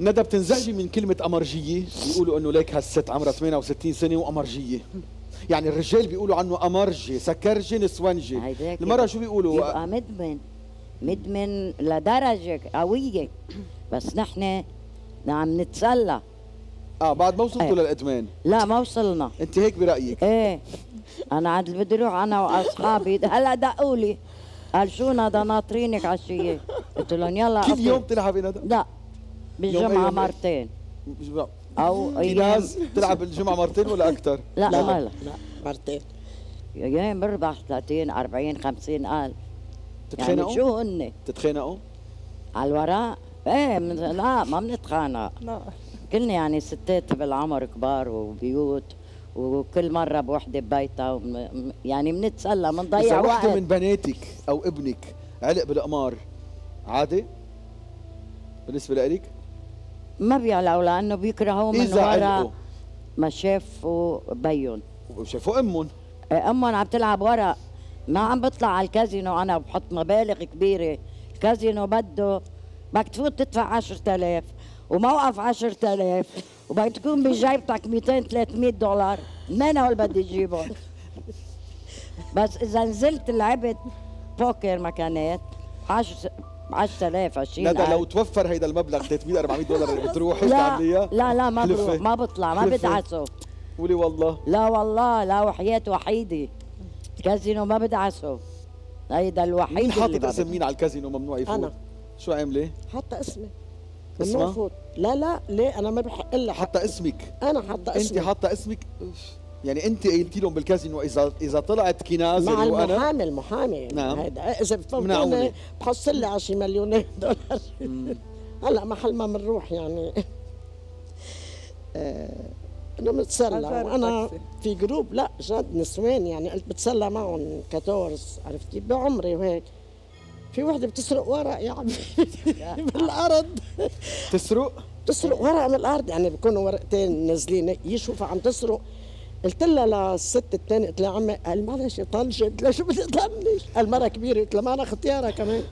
ندى بتنزعجي من كلمة أمرجية. بيقولوا إنه ليك هالست عمرها 68 سنة وأمرجية. يعني الرجال بيقولوا عنه أمرجي سكرجي نسونجي المرأة شو بيقولوا؟ يبقى مدمن. مدمن لدرجة قوية. بس نحن عم نتسلى. آه بعد ما وصلتوا إيه. للإدمان. لا ما وصلنا. أنت هيك برأيك؟ إيه. أنا عاد بدي أروح أنا وأصحابي. هلا دقوا لي. قال شو ندى ناطرينك عشيه قلت لهم يلا كل. يوم تلعبي ندى لا. يوم بالجمعة أيام- مرتين. أو أيام تلعب الجمعة مرتين ولا أكثر؟ لا لا لا. لا. لا مرتين. أيام بربح 30 40 50 ألف. يعني تتخانقوا؟ شو هن؟ تتخانقوا؟ على الوراء؟ إيه من لا ما بنتخانق. لا. كلنا يعني ستات بالعمر كبار وبيوت وكل مرة بوحدة ببيتها وم- يعني بنتسلى إذا بنضيع وحدة وقت. من بناتك أو ابنك علق بالقمار عادي؟ بالنسبة لإلك؟ ما بيعلقوا لأنه بيكرهوا من إذا ورا. ما شافوا بيون. وشافوا أمهم. أمهم عم تلعب ورق ما عم بطلع على الكازينو أنا وبحط مبالغ كبيرة. الكازينو بده بدك تفوت تدفع 10000 وموقف 10000 وبدك تكون بجيبتك 200 300 دولار. منين هول بدي اجيبهم بس إذا نزلت لعبت بوكر مكانات 10 10000 20000 ندى لو توفر هيدا المبلغ 300 400 دولار اللي بتروحي لا لا لا ما. بروح ما بطلع ما. بدعسه قولي والله لا والله لا وحياة وحيدة الكازينو ما بدعسه هيدا الوحيد مين اللي حاطط اسم. مين على الكازينو ممنوع يفوت؟ أنا. شو عاملة؟ حتى اسمي؟ ممنوع فوت لا لا ليه أنا ما بحق لها حتى اسمك أنا حتى أنت اسمي حاطة اسمك. يعني أنت قلتي لهم بالكازينو اذا إذا طلعت كنازل مع وأنا المحامي المحامي. نعم. هيدا إذا منعوني. بفوتوني بحصل لي 10 مليونين دولار. هلا محل ما بنروح يعني. آه، انه بنتسلى وأنا. في group لا جد نسوان يعني. قلت بتسلى معهم quatorze عرفت كيف؟ بعمري وهيك. في وحدة بتسرق ورق يا عمي. بالأرض. تسرق؟ تسرق ورق من الأرض. يعني بيكونوا ورقتين نازلين. يشوفها عم تسرق. قلت لها للست الثانية قلت لها عمي قال معلش طنجت قلت لها شو بدي طنش؟ قال مره كبيرة قلت لها ما أنا ختيارها كمان